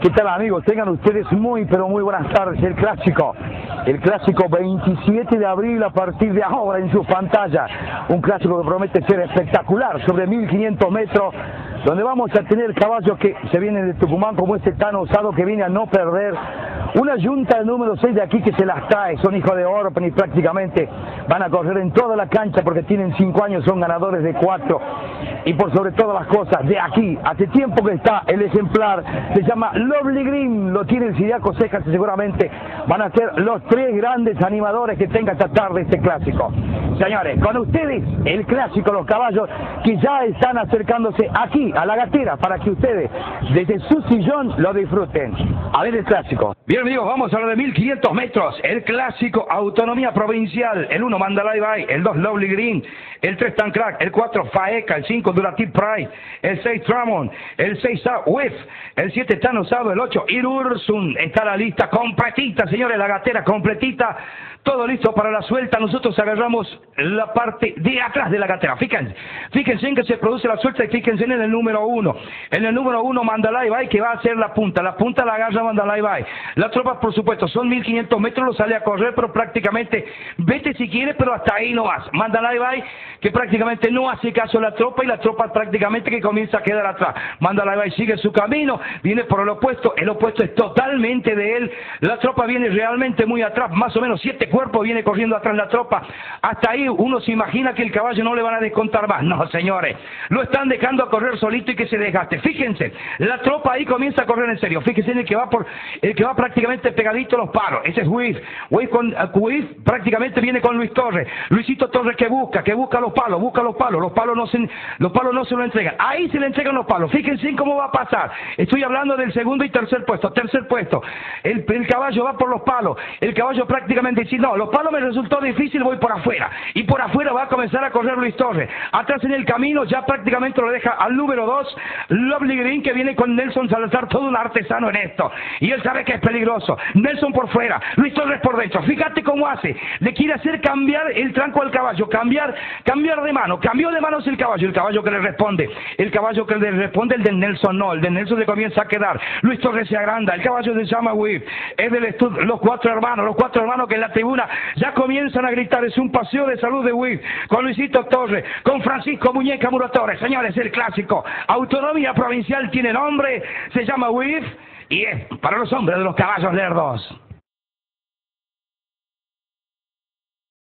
¿Qué tal amigos? Tengan ustedes muy pero muy buenas tardes. El clásico, el clásico 27 de abril a partir de ahora en su pantalla. Un clásico que promete ser espectacular, sobre 1500 metros, donde vamos a tener caballos que se vienen de Tucumán como este tan osado que viene a no perder. Una junta del número 6 de aquí que se las trae, son hijos de oro, y prácticamente van a correr en toda la cancha porque tienen 5 años, son ganadores de 4 y por sobre todas las cosas, de aquí, hace tiempo que está el ejemplar, se llama Lovely Green, lo tiene el Siriaco Cejas y seguramente van a ser los tres grandes animadores que tenga esta tarde este clásico. Señores, con ustedes el clásico, los caballos que ya están acercándose aquí, a la gatera, para que ustedes desde su sillón lo disfruten. A ver el clásico. Bien amigos, vamos a lo de 1500 metros, el clásico Autonomía Provincial, el 1 Mandalay Bay, el 2 Lovely Green, el 3 Crack, el 4 Faeca, el 5 Duratip Pride, el 6 Tramon, el 6 Whiff, el 7 está Osado, el 8 Irursun, está la lista completita, señores, la gatera completita, todo listo para la suelta, nosotros agarramos la parte de atrás de la gatera, fíjense, fíjense en que se produce la suelta y fíjense en el número 1, en el número 1 Mandalay Bay que va a ser la punta, la punta la agarra Mandalay Bay, la tropa por supuesto son 1500 metros, lo sale a correr, pero prácticamente, vete si quieres, pero hasta ahí no vas, Mandalay Bay que prácticamente no hace caso a la tropa y la tropa prácticamente que comienza a quedar atrás, Mandalay Bay sigue su camino, viene por el opuesto, el opuesto es totalmente de él, la tropa viene realmente muy atrás, más o menos 7 cuerpo viene corriendo atrás la tropa. Hasta ahí uno se imagina que el caballo no le van a descontar más. No, señores, lo están dejando a correr solito y que se desgaste. Fíjense, la tropa ahí comienza a correr en serio. Fíjense en el que va por, el que va prácticamente pegadito a los paros. Ese es. Wiz, con, uh, prácticamente viene con Luis Torres. Luisito Torres que busca, que busca los palos, busca los palos. Los palos no se, los palos no se lo entregan. Ahí se le entregan los palos. Fíjense en cómo va a pasar. Estoy hablando del segundo y tercer puesto. Tercer puesto. El, el caballo va por los palos. El caballo prácticamente dice, no, los palos me resultó difícil, voy por afuera. Y por afuera va a comenzar a correr Luis Torres. Atrás en el camino ya prácticamente lo deja al número 2, Lovely Green, que viene con Nelson Salazar, todo un artesano en esto. Y él sabe que es peligroso. Nelson por fuera, Luis Torres por dentro. Fíjate cómo hace. Le quiere hacer cambiar el tranco al caballo, cambiar, cambiar de mano. Cambió de manos el caballo, el caballo que le responde. El caballo que le responde, el de Nelson no. El de Nelson le comienza a quedar. Luis Torres se agranda. El caballo se llama Whip. Es del los cuatro hermanos, los cuatro hermanos que en la tribuna ya comienzan a gritar, es un paseo de salud de WIF, con Luisito Torres, con Francisco Muñeca Muratores. Señores, el clásico, autonomía provincial tiene nombre, se llama WIF y es para los hombres de los caballos lerdos.